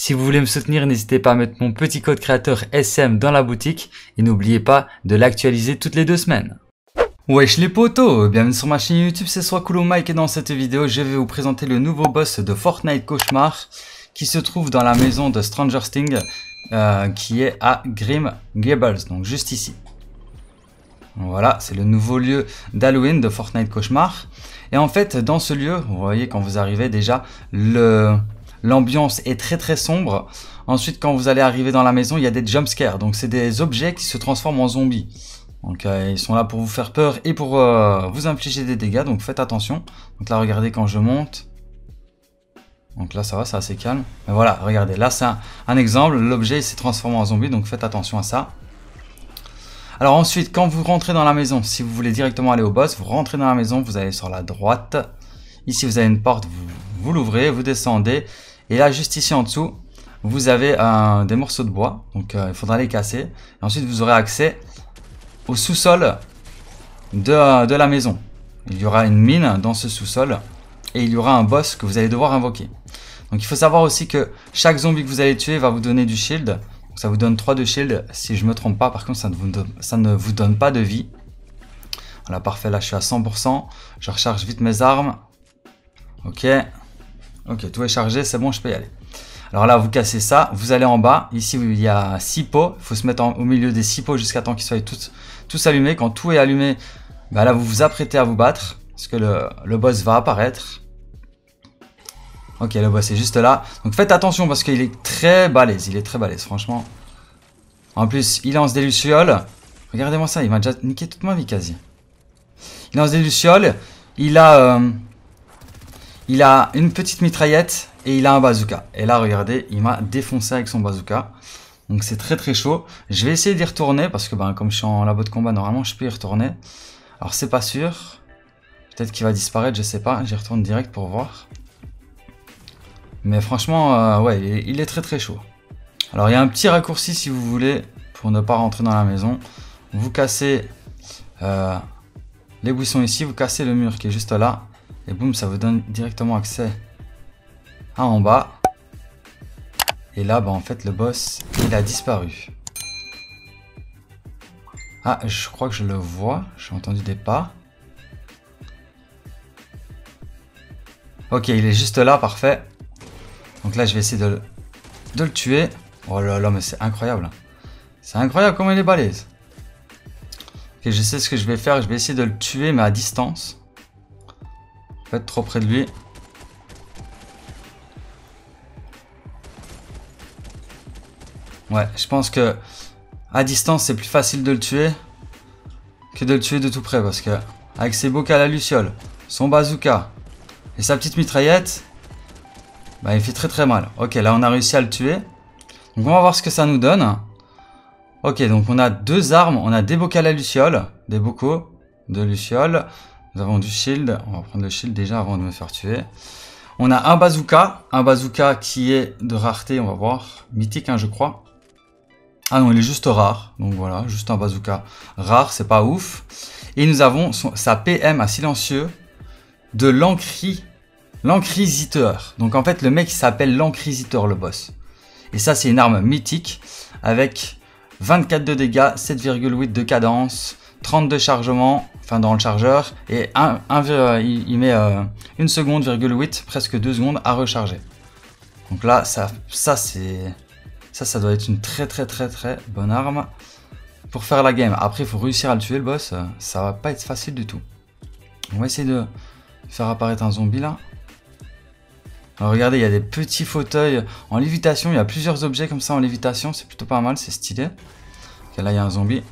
Si vous voulez me soutenir, n'hésitez pas à mettre mon petit code créateur SM dans la boutique et n'oubliez pas de l'actualiser toutes les deux semaines. Wesh les potos, bienvenue sur ma chaîne YouTube, c'est Cool Mike et dans cette vidéo, je vais vous présenter le nouveau boss de Fortnite Cauchemar qui se trouve dans la maison de Stranger Things euh, qui est à Grim Gables, donc juste ici. Voilà, c'est le nouveau lieu d'Halloween de Fortnite Cauchemar. Et en fait, dans ce lieu, vous voyez quand vous arrivez déjà, le L'ambiance est très très sombre. Ensuite, quand vous allez arriver dans la maison, il y a des jumpscares. Donc, c'est des objets qui se transforment en zombies. Donc, euh, ils sont là pour vous faire peur et pour euh, vous infliger des dégâts. Donc, faites attention. Donc là, regardez quand je monte. Donc là, ça va, c'est assez calme. Mais voilà, regardez. Là, c'est un, exemple. L'objet s'est transformé en zombie. Donc, faites attention à ça. Alors ensuite, quand vous rentrez dans la maison, si vous voulez directement aller au boss, vous rentrez dans la maison, vous allez sur la droite. Ici, vous avez une porte, vous, vous l'ouvrez, vous descendez. Et là, juste ici en dessous, vous avez un, des morceaux de bois. Donc, euh, il faudra les casser. Et ensuite, vous aurez accès au sous-sol de, la maison. Il y aura une mine dans ce sous-sol. Et il y aura un boss que vous allez devoir invoquer. Donc, il faut savoir aussi que chaque zombie que vous allez tuer va vous donner du shield. Donc, ça vous donne 3 de shield, si je me trompe pas. Par contre, ça ne vous, ça ne vous donne pas de vie. Voilà, parfait. Là, je suis à 100%. Je recharge vite mes armes. Ok. Ok, tout est chargé, c'est bon, je peux y aller. Alors là, vous cassez ça, vous allez en bas. Ici, il y a 6 pots. Il faut se mettre au milieu des 6 pots jusqu'à temps qu'ils soient tous, tous allumés. Quand tout est allumé, bah là, vous vous apprêtez à vous battre. Parce que le, boss va apparaître. Ok, le boss est juste là. Donc faites attention parce qu'il est très balèze. Il est très balèze, franchement. En plus, il lance des lucioles. Regardez-moi ça, il m'a déjà niqué toute ma vie quasi. Il lance des lucioles. Il a... Euh, il a une petite mitraillette et il a un bazooka. Et là, regardez, il m'a défoncé avec son bazooka. Donc c'est très très chaud. Je vais essayer d'y retourner parce que ben, comme je suis en labo de combat, normalement je peux y retourner. Alors c'est pas sûr. Peut-être qu'il va disparaître, je sais pas. J'y retourne direct pour voir. Mais franchement, euh, ouais, il est, très très chaud. Alors il y a un petit raccourci si vous voulez pour ne pas rentrer dans la maison. Vous cassez euh, les buissons ici, vous cassez le mur qui est juste là. Et boum, ça vous donne directement accès à en bas. Et là, bah, en fait, le boss, il a disparu. Ah, je crois que je le vois. J'ai entendu des pas. Ok, il est juste là, parfait. Donc là, je vais essayer de, de le tuer. Oh là là, mais c'est incroyable. C'est incroyable comment il est balèze. Ok, je sais ce que je vais faire. Je vais essayer de le tuer, mais à distance. Être trop près de lui. Ouais, je pense que à distance, c'est plus facile de le tuer que de le tuer de tout près. Parce que avec ses bocaux à la luciole, son bazooka et sa petite mitraillette, bah, il fait très très mal. Ok, là on a réussi à le tuer. Donc on va voir ce que ça nous donne. Ok, donc on a deux armes. On a des bocaux à la luciole, des bocaux de luciole. Nous avons du shield. On va prendre le shield déjà avant de me faire tuer. On a un bazooka. Un bazooka qui est de rareté, on va voir. Mythique, hein, je crois. Ah non, il est juste rare. Donc voilà, juste un bazooka rare, c'est pas ouf. Et nous avons sa PM à silencieux de l'encri, l'encrisiteur. Donc en fait, le mec s'appelle l'encrisiteur, le boss. Et ça, c'est une arme mythique avec 24 de dégâts, 7,8 de cadence, 32 chargements, dans le chargeur, et euh, il, met euh, une seconde, 8, presque 2 secondes à recharger. Donc là, ça, ça c'est... Ça, ça doit être une très très très très bonne arme pour faire la game. Après, il faut réussir à le tuer, le boss. Ça va pas être facile du tout. On va essayer de faire apparaître un zombie là. Alors regardez, il y a des petits fauteuils en lévitation. Il y a plusieurs objets comme ça en lévitation. C'est plutôt pas mal, c'est stylé. Ok, là, il y a un zombie.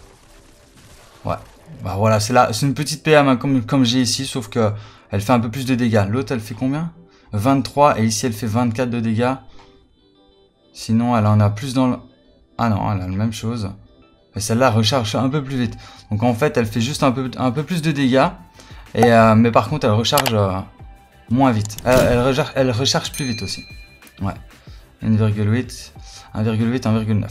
Ouais. Bah voilà, c'est là, c'est une petite PM comme, j'ai ici, sauf que elle fait un peu plus de dégâts. L'autre, elle fait combien? 23 et ici, elle fait 24 de dégâts. Sinon, elle en a plus dans le... Ah non, elle a la même chose. Celle-là recharge un peu plus vite. Donc en fait, elle fait juste un peu, plus de dégâts. Euh, mais par contre, elle recharge euh, moins vite. Elle, recharge, elle recharge plus vite aussi. Ouais. 1,8, 1,8, 1,9.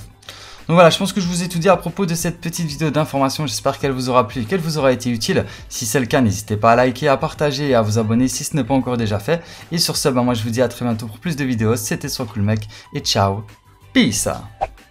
Donc voilà, je pense que je vous ai tout dit à propos de cette petite vidéo d'information. J'espère qu'elle vous aura plu et qu'elle vous aura été utile. Si c'est le cas, n'hésitez pas à liker, à partager et à vous abonner si ce n'est pas encore déjà fait. Et sur ce, bah, moi je vous dis à très bientôt pour plus de vidéos. C'était soit cool et ciao, peace